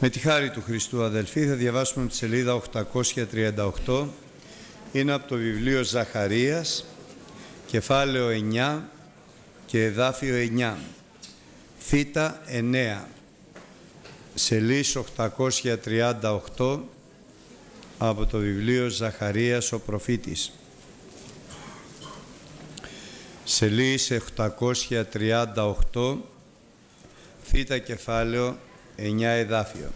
Με τη χάρη του Χριστού αδελφοί θα διαβάσουμε τη σελίδα 838 είναι από το βιβλίο Ζαχαρίας κεφάλαιο 9 και εδάφιο 9 θήτα 9 σελίς 838 από το βιβλίο Ζαχαρίας ο προφήτης. Σελίς 838 θήτα κεφάλαιο 9 εδάφιο.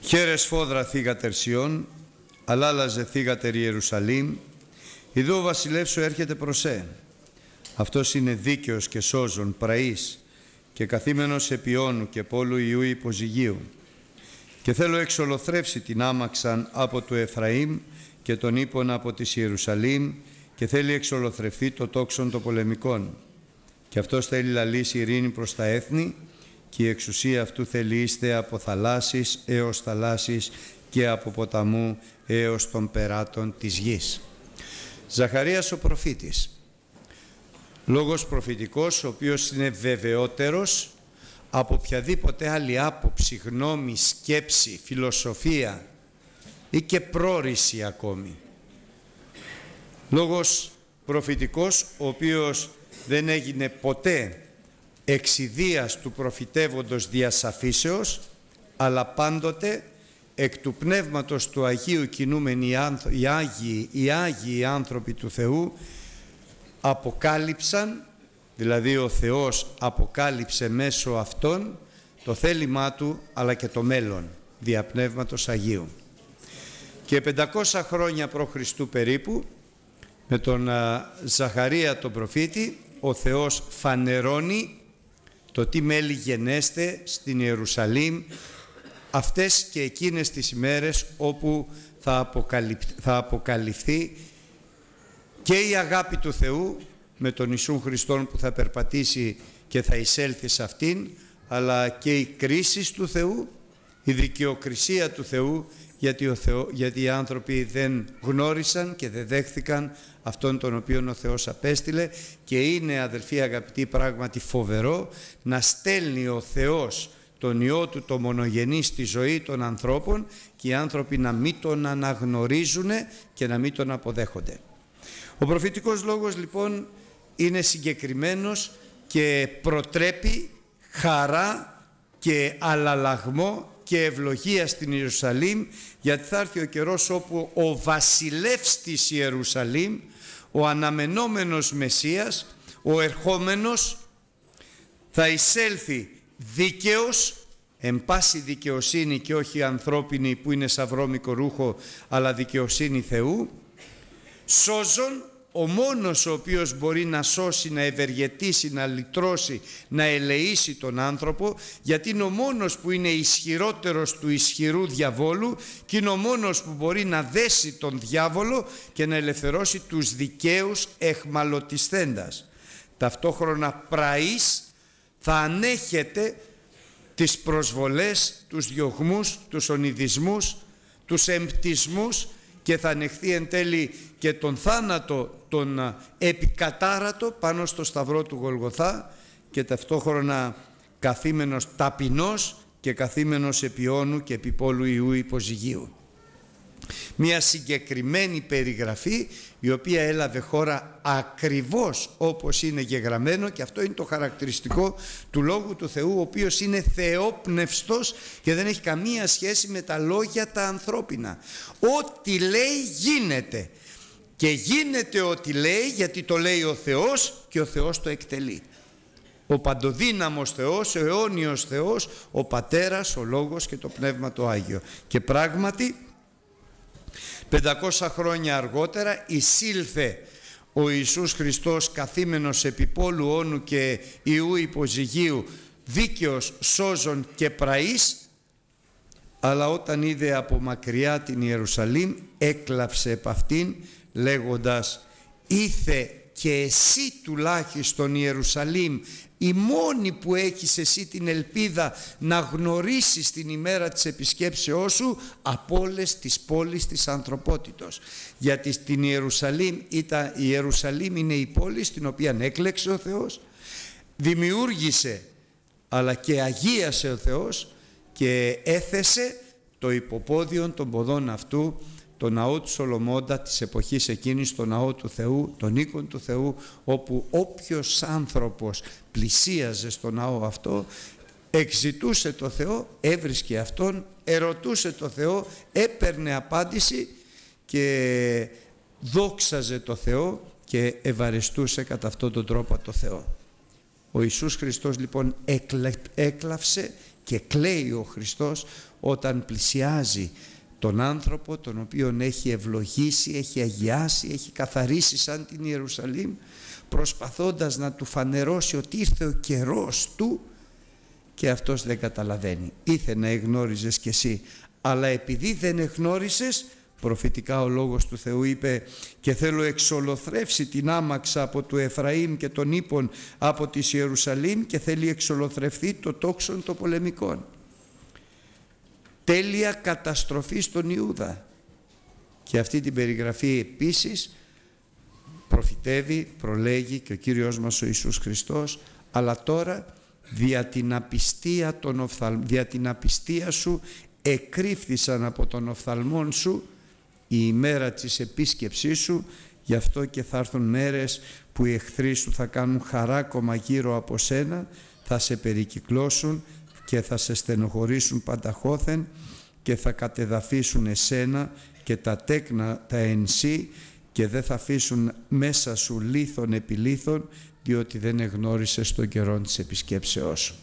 Χαίρες φόδρα θύγατερ Σιών, αλάλαζε θύγατερ Ιερουσαλήμ, Ιδού ο βασιλεύς σου έρχεται προς ε. Αυτός είναι δίκαιος και σώζων, πραής και καθήμενος επιώνου και πόλου Ιού υποζυγίου. Και θέλω εξολοθρεύσει την άμαξαν από του Εφραήμ και τον ύπον από της Ιερουσαλήμ και θέλει εξολοθρευτεί το τόξον των πολεμικών και αυτός θέλει λαλήσει ειρήνη προς τα έθνη και η εξουσία αυτού θέλει είστε από θαλάσσης έως θαλάσσης και από ποταμού έως των περάτων της γης. Ζαχαρίας ο προφήτης, λόγος προφητικός ο οποίος είναι βεβαιότερος από οποιαδήποτε άλλη άποψη, γνώμη, σκέψη, φιλοσοφία ή και πρόρηση ακόμη. Λόγος προφητικός ο οποίος δεν έγινε ποτέ εξιδίας του προφητεύοντος διασαφήσεως, αλλά πάντοτε εκ του πνεύματος του Αγίου κινούμενοι οι Άγιοι, οι Άγιοι άνθρωποι του Θεού αποκάλυψαν, δηλαδή ο Θεός αποκάλυψε μέσω αυτών το θέλημά Του αλλά και το μέλλον δια πνεύματος Αγίου. Και 500 χρόνια π.Χ. περίπου με τον Ζαχαρία τον προφήτη ο Θεός φανερώνει το τι μέλη γενέστε στην Ιερουσαλήμ αυτές και εκείνες τις ημέρες όπου θα, θα αποκαλυφθεί και η αγάπη του Θεού με τον Ιησούν Χριστόν που θα περπατήσει και θα εισέλθει σε αυτήν αλλά και η κρίση του Θεού, η δικαιοκρισία του Θεού γιατί, ο Θεό, γιατί οι άνθρωποι δεν γνώρισαν και δεν δέχθηκαν αυτόν τον οποίο ο Θεός απέστειλε και είναι αδελφοί αγαπητοί πράγματι φοβερό να στέλνει ο Θεός τον Υιό Του το μονογενή στη ζωή των ανθρώπων και οι άνθρωποι να μην τον αναγνωρίζουν και να μην τον αποδέχονται. Ο προφητικός λόγος λοιπόν είναι συγκεκριμένος και προτρέπει χαρά και αλλαλαγμό και ευλογία στην Ιερουσαλήμ γιατί θα έρθει ο καιρός όπου ο βασιλεύς της Ιερουσαλήμ ο αναμενόμενος Μεσσίας ο ερχόμενος θα εισέλθει δίκαιος εν πάση δικαιοσύνη και όχι ανθρώπινη που είναι σαυρόμικο ρούχο αλλά δικαιοσύνη Θεού σώζον ο μόνος ο οποίος μπορεί να σώσει, να ευεργετήσει, να λυτρώσει, να ελεήσει τον άνθρωπο γιατί είναι ο μόνος που είναι ισχυρότερος του ισχυρού διαβόλου και είναι ο μόνος που μπορεί να δέσει τον διάβολο και να ελευθερώσει τους δικαίους εχμαλωτισθέντας. Ταυτόχρονα πραής θα ανέχεται τις προσβολές, τους διωγμούς, τους ονειδισμούς, τους εμπτισμούς και θα ανεχθεί εν τέλει και τον θάνατο τον επικατάρατο πάνω στο σταυρό του Γολγοθά και ταυτόχρονα καθήμενος ταπεινός και καθήμενος επιώνου και επιπόλου Ιού υποζυγίου. Μια συγκεκριμένη περιγραφή η οποία έλαβε χώρα ακριβώς όπως είναι γεγραμμένο και αυτό είναι το χαρακτηριστικό του Λόγου του Θεού ο οποίος είναι θεόπνευστος και δεν έχει καμία σχέση με τα λόγια τα ανθρώπινα. Ό,τι λέει γίνεται και γίνεται ό,τι λέει γιατί το λέει ο Θεός και ο Θεός το εκτελεί. Ο παντοδύναμος Θεός, ο αιώνιος Θεός, ο Πατέρας, ο Λόγος και το Πνεύμα το Άγιο. Και πράγματι 500 χρόνια αργότερα εισήλθε ο Ιησούς Χριστός καθήμενος επιπόλου όνου και Ιού υποζυγίου δίκαιος σώζων και πραής αλλά όταν είδε από μακριά την Ιερουσαλήμ έκλαψε επ' αυτήν λέγοντας «Ήθε και εσύ τουλάχιστον Ιερουσαλήμ η μόνη που έχεις εσύ την ελπίδα να γνωρίσεις την ημέρα της επισκέψεώς σου από όλες τις πόλεις της ανθρωπότητος. Γιατί στην Ιερουσαλήμ, ήταν, η Ιερουσαλήμ είναι η πόλη στην οποία έκλεξε ο Θεός, δημιούργησε αλλά και αγίασε ο Θεός και έθεσε το υποπόδιο των ποδών αυτού το ναό του Σολομώντα της εποχής εκείνης, το ναό του Θεού, τον οίκον του Θεού, όπου όποιος άνθρωπος πλησίαζε στο ναό αυτό, εξητούσε το Θεό, έβρισκε Αυτόν, ερωτούσε το Θεό, έπαιρνε απάντηση και δόξαζε το Θεό και ευαριστούσε κατά αυτόν τον τρόπο το Θεό. Ο Ιησούς Χριστός λοιπόν έκλαυσε και κλαίει ο Χριστός όταν πλησιάζει τον άνθρωπο τον οποίον έχει ευλογήσει, έχει αγιάσει, έχει καθαρίσει σαν την Ιερουσαλήμ προσπαθώντας να του φανερώσει ότι ήρθε ο καιρός του και αυτός δεν καταλαβαίνει. Ήθε να εγνώριζες κι εσύ αλλά επειδή δεν εγνώρισες προφητικά ο Λόγος του Θεού είπε και θέλω εξολοθρεύσει την άμαξα από του Εφραήμ και τον ύπων από της Ιερουσαλήμ και θέλει εξολοθρευθεί το τόξον των πολεμικών τέλεια καταστροφή στον Ιούδα. Και αυτή την περιγραφή επίσης προφητεύει, προλέγει και ο Κύριος μας ο Ιησούς Χριστός, αλλά τώρα δια την απιστία, των δια την απιστία σου εκρύφθησαν από τον οφθαλμόν σου η ημέρα της επίσκεψής σου, γι' αυτό και θα έρθουν μέρες που οι εχθροί σου θα κάνουν χαράκομα γύρω από σένα, θα σε περικυκλώσουν, και θα σε στενοχωρήσουν πανταχώθεν και θα κατεδαφίσουν εσένα και τα τέκνα τα ενσύ και δεν θα αφήσουν μέσα σου λίθον επί λίθον διότι δεν εγνώρισες τον καιρό της επισκέψεώς σου.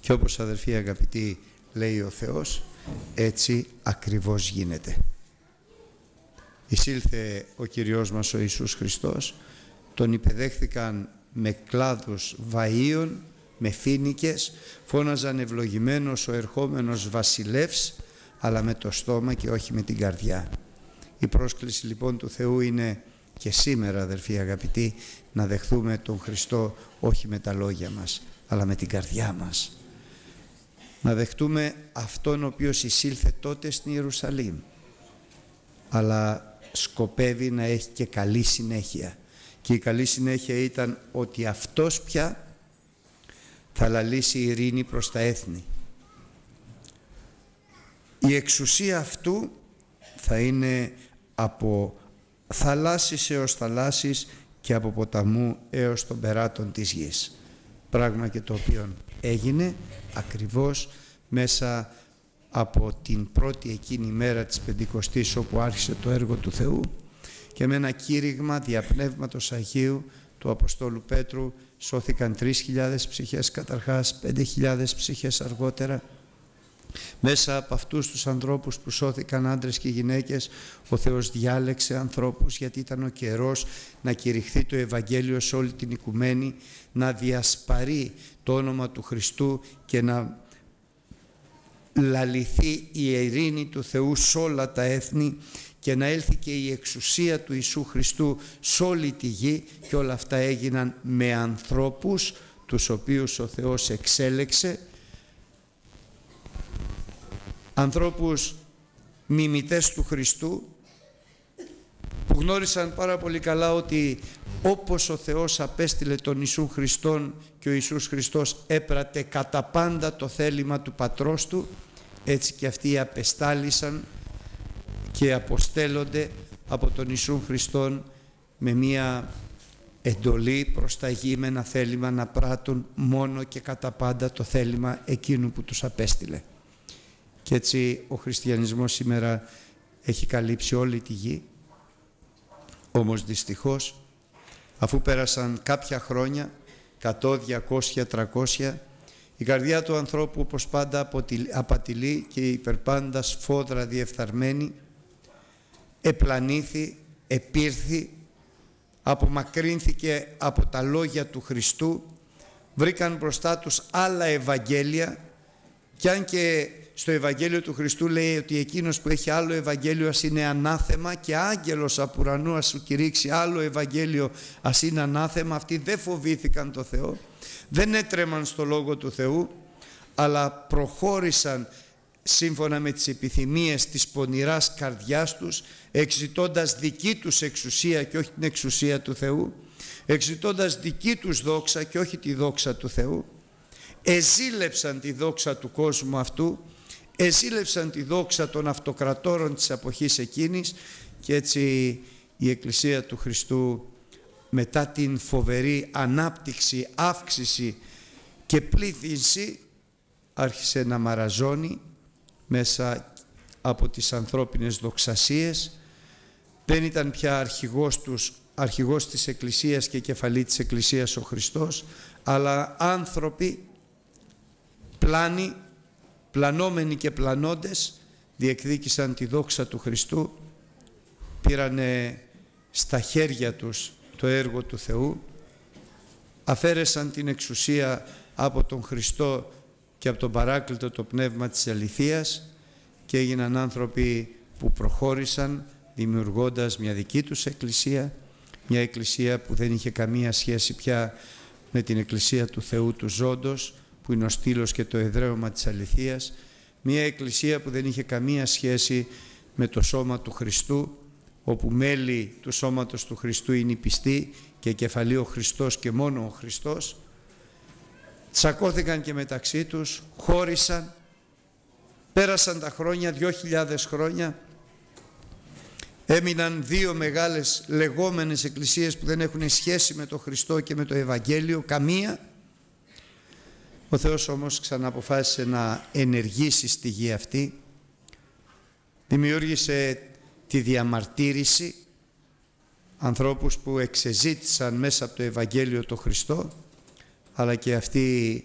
Και όπως αδερφοί αγαπητοί λέει ο Θεός έτσι ακριβώς γίνεται. Εισήλθε ο Κυριός μας ο Ιησούς Χριστός τον υπεδέχθηκαν με κλάδους βαΐων με φίνικες, φώναζαν ευλογημένος ο ερχόμενος βασιλεύς, αλλά με το στόμα και όχι με την καρδιά. Η πρόσκληση λοιπόν του Θεού είναι και σήμερα αδερφοί αγαπητοί να δεχθούμε τον Χριστό όχι με τα λόγια μας αλλά με την καρδιά μας. Να δεχτούμε αυτόν ο οποίος εισήλθε τότε στην Ιερουσαλήμ αλλά σκοπεύει να έχει και καλή συνέχεια και η καλή συνέχεια ήταν ότι αυτός πια θα λαλήσει η ειρήνη προς τα έθνη. Η εξουσία αυτού θα είναι από θαλάσσης έως θαλάσσης και από ποταμού έως των περάτων της γης. Πράγμα και το οποίο έγινε ακριβώς μέσα από την πρώτη εκείνη μέρα της Πεντηκοστής όπου άρχισε το έργο του Θεού και με ένα κήρυγμα διαπνεύματος Αγίου του Αποστόλου Πέτρου σώθηκαν 3.000 ψυχές καταρχάς, 5.000 ψυχές αργότερα. Μέσα από αυτούς τους ανθρώπους που σώθηκαν άντρες και γυναίκες, ο Θεός διάλεξε ανθρώπους γιατί ήταν ο καιρός να κηρυχθεί το Ευαγγέλιο σε όλη την οικουμένη, να διασπαρεί το όνομα του Χριστού και να λαληθεί η ειρήνη του Θεού σε όλα τα έθνη και να έλθει και η εξουσία του Ιησού Χριστού σε όλη τη γη και όλα αυτά έγιναν με ανθρώπους τους οποίους ο Θεός εξέλεξε. Ανθρώπους μιμητές του Χριστού που γνώρισαν πάρα πολύ καλά ότι όπως ο Θεός απέστειλε τον Ιησού Χριστόν και ο Ιησούς Χριστός έπρατε κατά πάντα το θέλημα του Πατρός Του έτσι και αυτοί απεστάλησαν και αποστέλλονται από τον Ιησού Χριστόν με μία εντολή προς τα γη με ένα θέλημα να πράττουν μόνο και κατά πάντα το θέλημα εκείνου που τους απέστειλε. Και έτσι ο χριστιανισμός σήμερα έχει καλύψει όλη τη γη, όμως δυστυχώς αφού πέρασαν κάποια χρόνια, 100, 200, 300, η καρδιά του ανθρώπου όπως πάντα απατηλεί και υπερπάντα σφόδρα διεφθαρμένη επλανήθη, επήρθη, απομακρύνθηκε από τα λόγια του Χριστού, βρήκαν μπροστά τους άλλα Ευαγγέλια και αν και στο Ευαγγέλιο του Χριστού λέει ότι εκείνος που έχει άλλο Ευαγγέλιο ας είναι ανάθεμα και άγγελος από ουρανού ας σου κηρύξει άλλο Ευαγγέλιο ας είναι ανάθεμα αυτοί δεν φοβήθηκαν το Θεό δεν έτρεμαν στο Λόγο του Θεού αλλά προχώρησαν σύμφωνα με τις επιθυμίες της πονηράς καρδιάς τους εξητώντας δική τους εξουσία και όχι την εξουσία του Θεού εξητώντας δική τους δόξα και όχι τη δόξα του Θεού, εζήλεψαν τη δόξα του κόσμου αυτού, εζήλεψαν τη δόξα των αυτοκρατόρων της εποχής εκείνης και έτσι η Εκκλησία του Χριστού μετά την φοβερή ανάπτυξη, αύξηση και πλήθυνση άρχισε να μαραζώνει μέσα από τις ανθρώπινες δοξασίες. Δεν ήταν πια αρχηγός, τους, αρχηγός της Εκκλησίας και κεφαλή της Εκκλησίας ο Χριστός αλλά άνθρωποι πλάνοι, πλανόμενοι και πλανώντες διεκδίκησαν τη δόξα του Χριστού πήρανε στα χέρια τους το έργο του Θεού αφαίρεσαν την εξουσία από τον Χριστό και από τον παράκλητο το πνεύμα της αληθείας και έγιναν άνθρωποι που προχώρησαν δημιουργώντας μια δική τους εκκλησία, μια εκκλησία που δεν είχε καμία σχέση πια με την εκκλησία του Θεού του Ζώντος, που είναι ο στήλος και το εδραίωμα της αληθείας, μια εκκλησία που δεν είχε καμία σχέση με το σώμα του Χριστού, όπου μέλη του σώματος του Χριστού είναι οι πιστοί και κεφαλή ο Χριστός και μόνο ο Χριστός, τσακώθηκαν και μεταξύ τους, χώρισαν, πέρασαν τα χρόνια, δυο χιλιάδες χρόνια, έμειναν δύο μεγάλες λεγόμενες εκκλησίες που δεν έχουν σχέση με το Χριστό και με το Ευαγγέλιο, καμία. Ο Θεός όμως ξαναποφάσισε να ενεργήσει στη γη αυτή, δημιούργησε τη διαμαρτύρηση, ανθρώπους που εξεζήτησαν μέσα από το Ευαγγέλιο το Χριστό, αλλά και αυτοί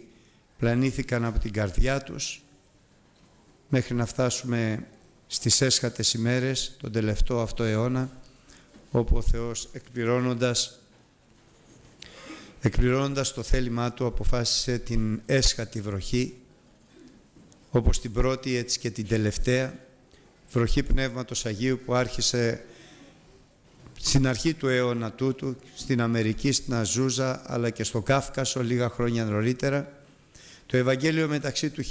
πλανήθηκαν από την καρδιά τους μέχρι να φτάσουμε στις έσχατες ημέρες, τον τελευταίο αυτό αιώνα, όπου ο Θεός εκπληρώνοντας, εκπληρώνοντας το θέλημά Του αποφάσισε την έσχατη βροχή, όπως την πρώτη έτσι και την τελευταία, βροχή Πνεύματος Αγίου που άρχισε στην αρχή του αιώνα τούτου, στην Αμερική, στην Αζούζα, αλλά και στο Κάφκασο λίγα χρόνια νωρίτερα. Το Ευαγγέλιο μεταξύ του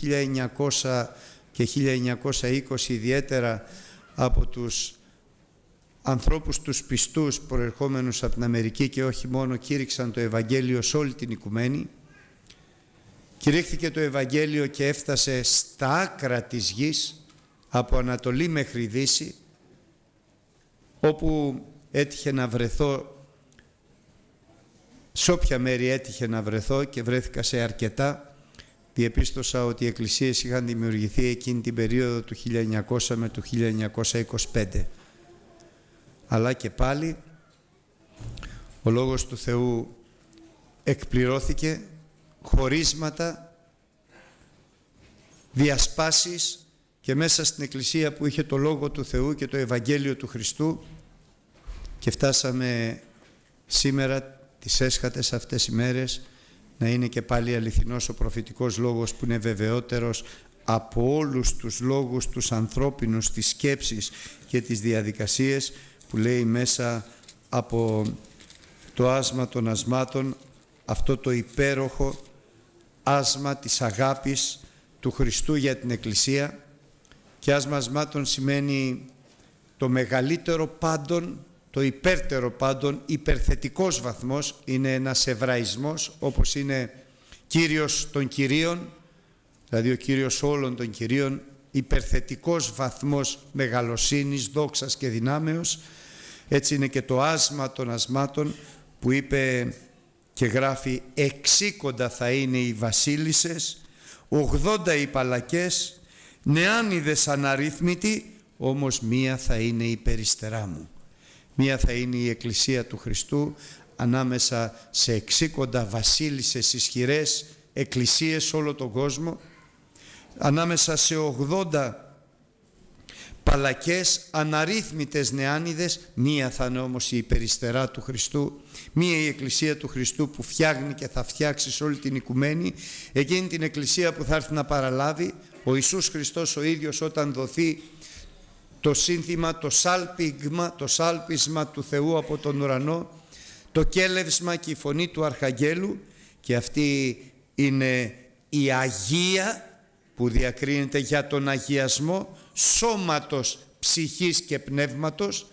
1900 και 1920 ιδιαίτερα από τους ανθρώπους τους πιστούς προερχόμενους από την Αμερική και όχι μόνο κήρυξαν το Ευαγγέλιο σε όλη την οικουμένη. Κηρύχθηκε το Ευαγγέλιο και έφτασε στα άκρα της γης από Ανατολή μέχρι Δύση όπου έτυχε να βρεθώ σε όποια μέρη έτυχε να βρεθώ και βρέθηκα σε αρκετά διεπίστωσα ότι οι εκκλησίες είχαν δημιουργηθεί εκείνη την περίοδο του 1900 με το 1925 αλλά και πάλι ο Λόγος του Θεού εκπληρώθηκε χωρίσματα διασπάσεις και μέσα στην εκκλησία που είχε το Λόγο του Θεού και το Ευαγγέλιο του Χριστού και φτάσαμε σήμερα τις έσχατες αυτές οι μέρες να είναι και πάλι αληθινός ο προφητικός λόγος που είναι βεβαιότερος από όλους τους λόγους τους ανθρώπινους, τις σκέψεις και τις διαδικασίες που λέει μέσα από το άσμα των ασμάτων αυτό το υπέροχο άσμα της αγάπης του Χριστού για την Εκκλησία. Και άσμα ασμάτων σημαίνει το μεγαλύτερο πάντων το υπέρτερο πάντων υπερθετικός βαθμός είναι ένας εβραϊσμός όπως είναι Κύριος των Κυρίων δηλαδή ο Κύριος όλων των Κυρίων υπερθετικός βαθμός μεγαλοσύνης, δόξας και δυνάμεως έτσι είναι και το άσμα των ασμάτων που είπε και γράφει εξήκοντα θα είναι οι βασίλισσες, ογδόντα οι παλακές, νεάνιδες αναρρύθμιτοι, όμως μία θα είναι η περιστερά μου. Μία θα είναι η Εκκλησία του Χριστού ανάμεσα σε εξήκοντα βασίλισσες ισχυρές εκκλησίες σε όλο τον κόσμο, ανάμεσα σε 80 παλακές, αναρρύθμιτες νεάνιδες, μία θα είναι όμως η υπεριστερά του Χριστού, μία η Εκκλησία του Χριστού που φτιάχνει και θα φτιάξει σε όλη την οικουμένη, εκείνη την Εκκλησία που θα έρθει να παραλάβει, ο Ιησούς Χριστός ο ίδιος όταν δοθεί το σύνθημα, το σάλπιγμα, το σάλπισμα του Θεού από τον ουρανό, το κέλευσμα και η φωνή του Αρχαγγέλου και αυτή είναι η Αγία που διακρίνεται για τον αγιασμό σώματος, ψυχής και πνεύματος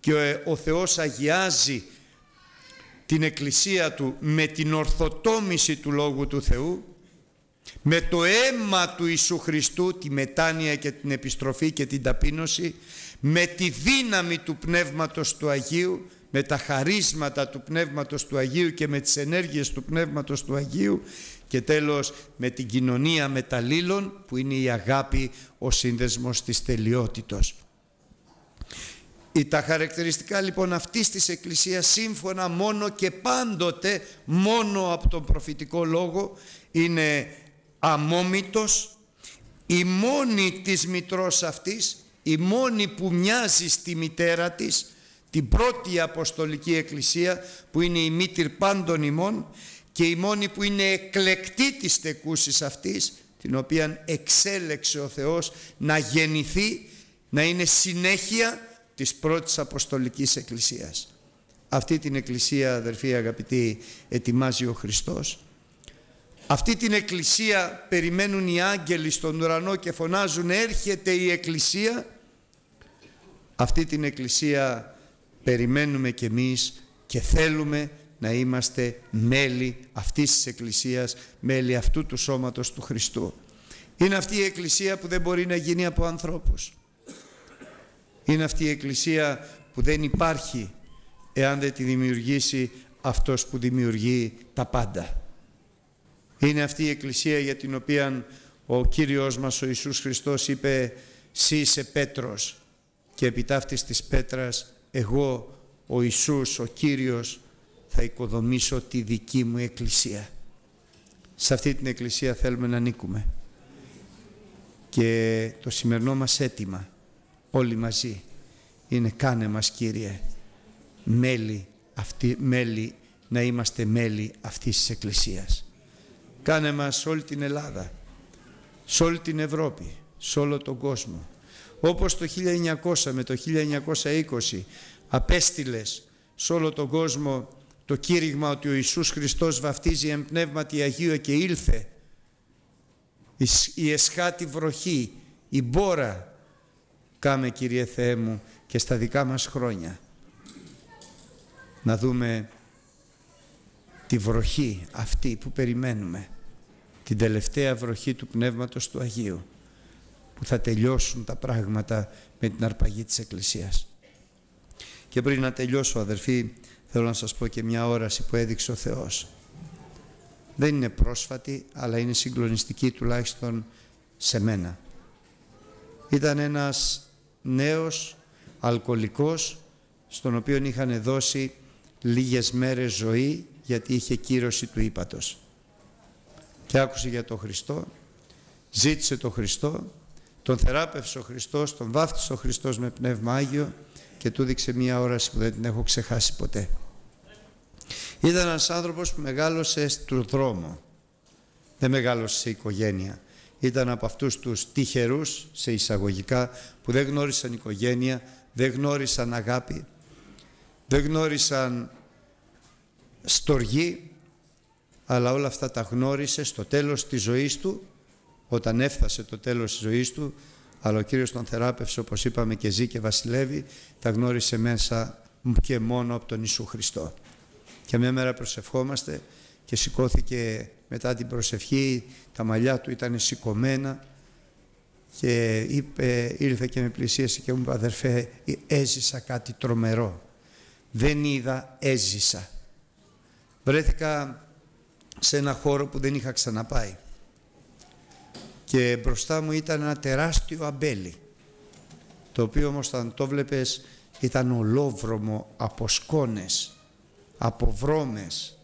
και ο Θεός αγιάζει την Εκκλησία Του με την ορθοτόμηση του Λόγου του Θεού, με το αίμα του Ιησού Χριστού, τη μετάνοια και την επιστροφή και την ταπείνωση, με τη δύναμη του Πνεύματος του Αγίου, με τα χαρίσματα του Πνεύματος του Αγίου και με τις ενέργειες του Πνεύματος του Αγίου και τέλος με την κοινωνία μεταλλήλων που είναι η αγάπη, ο σύνδεσμος της τελειότητος. Τα χαρακτηριστικά λοιπόν αυτής της Εκκλησίας σύμφωνα μόνο και πάντοτε μόνο από τον προφητικό λόγο είναι αμόμητος, η μόνη της μητρός αυτής, η μόνη που μοιάζει στη μητέρα της, την πρώτη Αποστολική Εκκλησία που είναι η μήτηρ πάντων ημών και η μόνη που είναι εκλεκτή της τεκούσης αυτής την οποία εξέλεξε ο Θεός να γεννηθεί, να είναι συνέχεια της πρώτης Αποστολικής Εκκλησίας. Αυτή την Εκκλησία αδερφοί αγαπητοί ετοιμάζει ο Χριστός. Αυτή την Εκκλησία περιμένουν οι άγγελοι στον ουρανό και φωνάζουν έρχεται η Εκκλησία. Αυτή την Εκκλησία περιμένουμε κι εμείς και θέλουμε να είμαστε μέλη αυτής της Εκκλησίας, μέλη αυτού του σώματος του Χριστού. Είναι αυτή η Εκκλησία που δεν μπορεί να γίνει από ανθρώπους. Είναι αυτή η Εκκλησία που δεν υπάρχει εάν δεν τη δημιουργήσει αυτός που δημιουργεί τα πάντα. Είναι αυτή η Εκκλησία για την οποία ο Κύριος μας ο Ιησούς Χριστός είπε «Σύ είσαι Πέτρος και επί της πέτρας εγώ ο Ιησούς ο Κύριος θα οικοδομήσω τη δική μου εκκλησία. Σε αυτή την εκκλησία θέλουμε να ανήκουμε. Και το σημερινό μας αίτημα όλοι μαζί είναι κάνε μας Κύριε μέλη, αυτή, μέλη να είμαστε μέλη αυτής της εκκλησίας. Κάνε μας όλη την Ελλάδα, σε όλη την Ευρώπη, σε όλο τον κόσμο. Όπως το 1900 με το 1920 απέστειλες σε όλο τον κόσμο το κήρυγμα ότι ο Ιησούς Χριστός βαφτίζει εν πνεύματι Αγίου και ήλθε η εσχάτη βροχή, η μπόρα κάμε Κύριε Θεέ μου και στα δικά μας χρόνια να δούμε τη βροχή αυτή που περιμένουμε την τελευταία βροχή του Πνεύματος του Αγίου που θα τελειώσουν τα πράγματα με την αρπαγή της Εκκλησίας. Και πριν να τελειώσω αδερφοί θέλω να σας πω και μια όραση που έδειξε ο Θεός. Δεν είναι πρόσφατη αλλά είναι συγκλονιστική τουλάχιστον σε μένα. Ήταν ένας νέος αλκοολικός στον οποίο είχαν δώσει λίγες μέρες ζωή γιατί είχε κύρωση του ύπατος. Και άκουσε για τον Χριστό, ζήτησε τον Χριστό, τον θεράπευσε ο Χριστός, τον βάφτισε ο Χριστός με Πνεύμα Άγιο και του δείξε μία όραση που δεν την έχω ξεχάσει ποτέ. Ήταν ένας άνθρωπος που μεγάλωσε στον δρόμο. Δεν μεγάλωσε σε οικογένεια. Ήταν από αυτούς τους τυχερούς, σε εισαγωγικά, που δεν γνώρισαν οικογένεια, δεν γνώρισαν αγάπη, δεν γνώρισαν στοργή, αλλά όλα αυτά τα γνώρισε στο τέλος της ζωής του, όταν έφτασε το τέλος της ζωής του, αλλά ο Κύριος τον θεράπευσε όπως είπαμε και ζει και βασιλεύει, τα γνώρισε μέσα και μόνο από τον Ιησού Χριστό. Και μια μέρα προσευχόμαστε και σηκώθηκε μετά την προσευχή, τα μαλλιά του ήταν σηκωμένα και είπε, ήρθε και με πλησίασε και μου είπε αδερφέ έζησα κάτι τρομερό. Δεν είδα, έζησα. Βρέθηκα σε ένα χώρο που δεν είχα ξαναπάει και μπροστά μου ήταν ένα τεράστιο αμπέλι το οποίο όμως όταν το βλέπες ήταν ολόβρωμο από σκόνες, από βρώμες,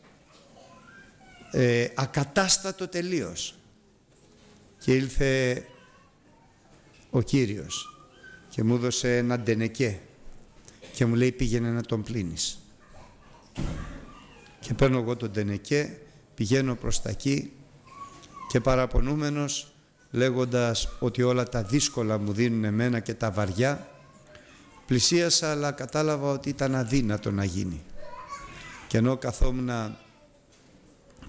ε, ακατάστατο τελείως. Και ήλθε ο Κύριος και μου έδωσε ένα ντενεκέ και μου λέει πήγαινε να τον πλύνεις. Και παίρνω εγώ τον ντενεκέ, πηγαίνω προς τα εκεί και παραπονούμενος λέγοντας ότι όλα τα δύσκολα μου δίνουν εμένα και τα βαριά, πλησίασα αλλά κατάλαβα ότι ήταν αδύνατο να γίνει. Και ενώ καθόμουν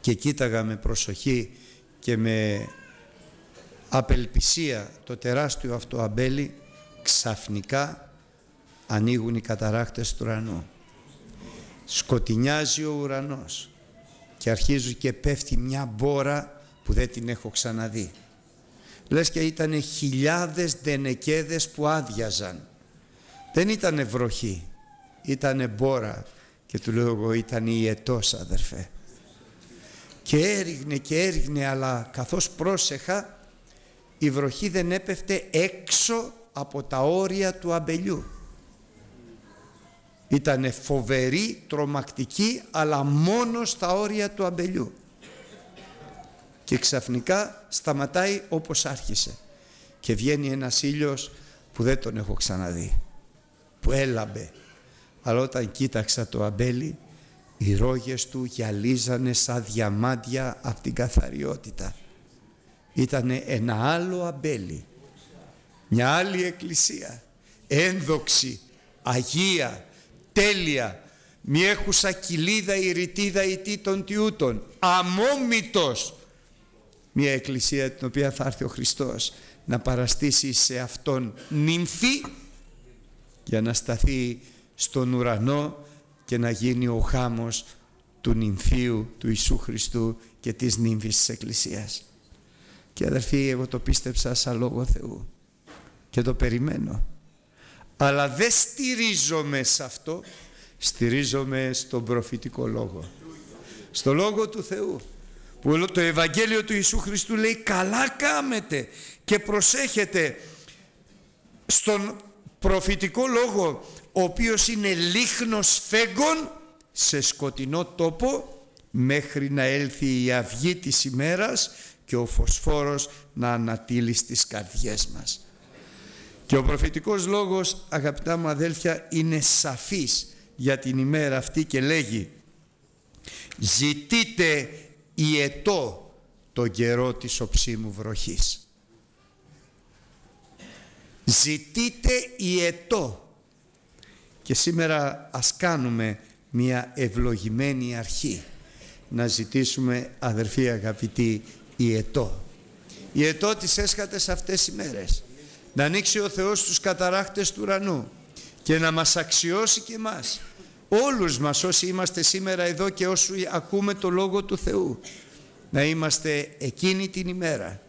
και κοίταγα με προσοχή και με απελπισία το τεράστιο αυτό αμπέλι, ξαφνικά ανοίγουν οι καταράχτες του ουρανού. Σκοτεινιάζει ο ουρανός και αρχίζει και πέφτει μια μπόρα που δεν την έχω ξαναδεί. Λες και ήταν χιλιάδες δενεκέδες που άδειαζαν. Δεν ήταν βροχή, ήταν μπόρα και του λέω εγώ ήταν ιετός αδερφέ. Και έριγνε και έριγνε αλλά καθώς πρόσεχα η βροχή δεν έπεφτε έξω από τα όρια του αμπελιού. Ήταν φοβερή, τρομακτική, αλλά μόνο στα όρια του αμπελιού. Και ξαφνικά σταματάει όπως άρχισε. Και βγαίνει ένας ήλιος που δεν τον έχω ξαναδεί. Που έλαμπε. Αλλά όταν κοίταξα το αμπέλι, οι ρόγες του γυαλίζανε σαν διαμάντια από την καθαριότητα. Ήτανε ένα άλλο αμπέλι. Μια άλλη εκκλησία. Ένδοξη, αγία, τέλεια, μη έχουσα κοιλίδα η ρητίδα η των τιούτων, αμόμητος. Μια εκκλησία την οποία θα έρθει ο Χριστός να παραστήσει σε Αυτόν νυμφή για να σταθεί στον ουρανό και να γίνει ο χάμος του νυμφίου του Ιησού Χριστού και της νύμφης της Εκκλησίας. Και αδερφοί, εγώ το πίστεψα σαν Λόγο Θεού και το περιμένω αλλά δεν στηρίζομαι σε αυτό στηρίζομαι στον προφητικό λόγο στο λόγο του Θεού που το Ευαγγέλιο του Ιησού Χριστού λέει καλά κάμετε και προσέχετε στον προφητικό λόγο ο οποίος είναι λίχνος φέγγων σε σκοτεινό τόπο μέχρι να έλθει η αυγή της ημέρας και ο φωσφόρος να ανατείλει στις καρδιές μας. Και ο προφητικός λόγος, αγαπητά μου αδέλφια, είναι σαφής για την ημέρα αυτή και λέγει «Ζητείτε ιετό το καιρό της οψίμου βροχής». Ζητείτε ιετό. Και σήμερα ας κάνουμε μια ευλογημένη αρχή να ζητήσουμε αδερφοί αγαπητοί ιετό. Ιετό τις έσχατες αυτές οι μέρες να ανοίξει ο Θεός τους καταράχτες του ουρανού και να μας αξιώσει και μας όλους μας όσοι είμαστε σήμερα εδώ και όσοι ακούμε το Λόγο του Θεού. Να είμαστε εκείνη την ημέρα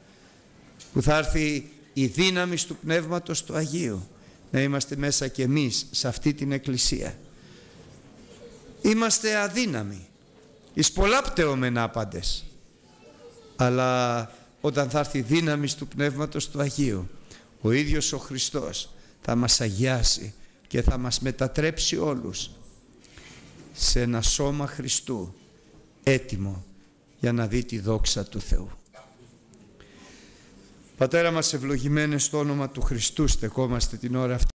που θα έρθει η δύναμη του Πνεύματος του Αγίου. Να είμαστε μέσα και εμείς σε αυτή την Εκκλησία. Είμαστε αδύναμοι εις πολλά πτεωμένα άπαντες. Αλλά όταν θα έρθει η δύναμη του Πνεύματος του Αγίου ο ίδιος ο Χριστός θα μας αγιάσει και θα μας μετατρέψει όλους σε ένα σώμα Χριστού έτοιμο για να δει τη δόξα του Θεού. Πατέρα μας ευλογημένες στο όνομα του Χριστού στεκόμαστε την ώρα αυτή